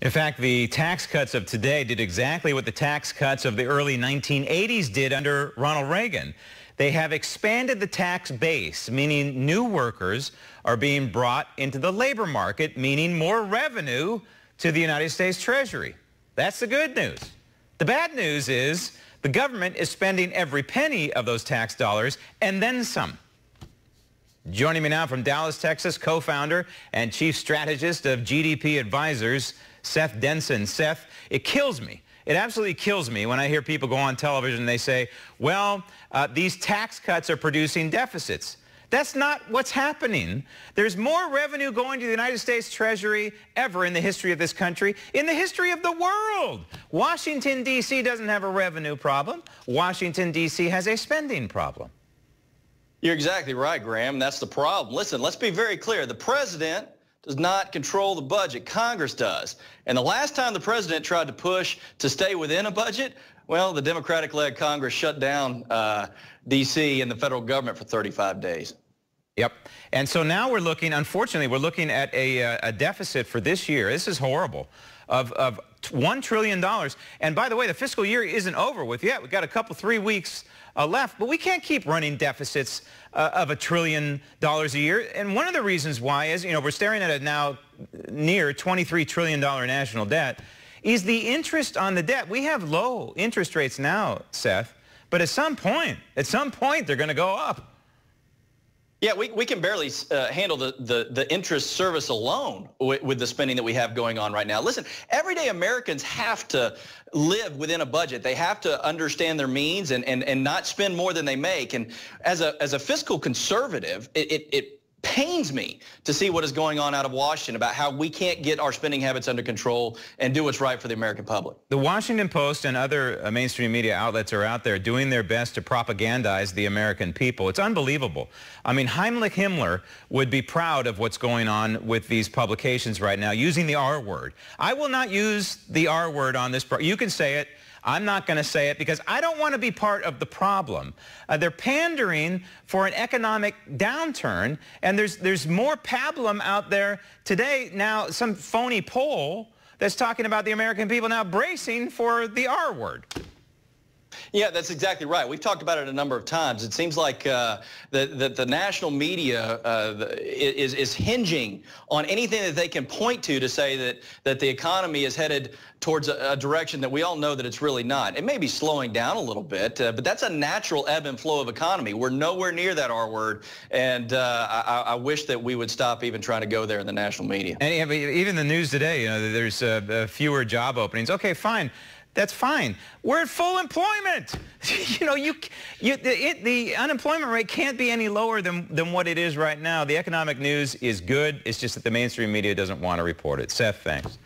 In fact, the tax cuts of today did exactly what the tax cuts of the early 1980s did under Ronald Reagan. They have expanded the tax base, meaning new workers are being brought into the labor market, meaning more revenue to the United States Treasury. That's the good news. The bad news is the government is spending every penny of those tax dollars and then some. Joining me now from Dallas, Texas, co-founder and chief strategist of GDP Advisors, Seth Denson. Seth, it kills me. It absolutely kills me when I hear people go on television and they say, well, uh, these tax cuts are producing deficits. That's not what's happening. There's more revenue going to the United States Treasury ever in the history of this country, in the history of the world. Washington, D.C. doesn't have a revenue problem. Washington, D.C. has a spending problem. You're exactly right, Graham. That's the problem. Listen, let's be very clear. The president does not control the budget. Congress does. And the last time the president tried to push to stay within a budget, well, the Democratic-led Congress shut down uh, D.C. and the federal government for 35 days. Yep. And so now we're looking, unfortunately, we're looking at a, uh, a deficit for this year. This is horrible. Of, of $1 trillion. And by the way, the fiscal year isn't over with yet. We've got a couple, three weeks uh, left, but we can't keep running deficits uh, of a trillion dollars a year. And one of the reasons why is, you know, we're staring at a now near $23 trillion national debt, is the interest on the debt. We have low interest rates now, Seth, but at some point, at some point, they're going to go up. Yeah, we, we can barely uh, handle the, the, the, interest service alone with, with, the spending that we have going on right now. Listen, everyday Americans have to live within a budget. They have to understand their means and, and, and not spend more than they make. And as a, as a fiscal conservative, it, it, it pains me to see what is going on out of Washington about how we can't get our spending habits under control and do what's right for the American public. The Washington Post and other uh, mainstream media outlets are out there doing their best to propagandize the American people. It's unbelievable. I mean, Heinrich Himmler would be proud of what's going on with these publications right now, using the R word. I will not use the R word on this. you can say it. I'm not going to say it because I don't want to be part of the problem. Uh, they're pandering for an economic downturn, and there's, there's more pablum out there today now, some phony poll that's talking about the American people now bracing for the R word. Yeah, that's exactly right. We've talked about it a number of times. It seems like uh, that the, the, national media uh, is, is hinging on anything that they can point to to say that, that the economy is headed towards a, a direction that we all know that it's really not. It may be slowing down a little bit, uh, but that's a natural ebb and flow of economy. We're nowhere near that R word, and uh, I, I, wish that we would stop even trying to go there in the national media. And even the news today, you know, there's uh, fewer job openings. Okay, fine. That's fine. We're at full employment. you know, you, you, the, it, the unemployment rate can't be any lower than, than what it is right now. The economic news is good. It's just that the mainstream media doesn't want to report it. Seth, thanks.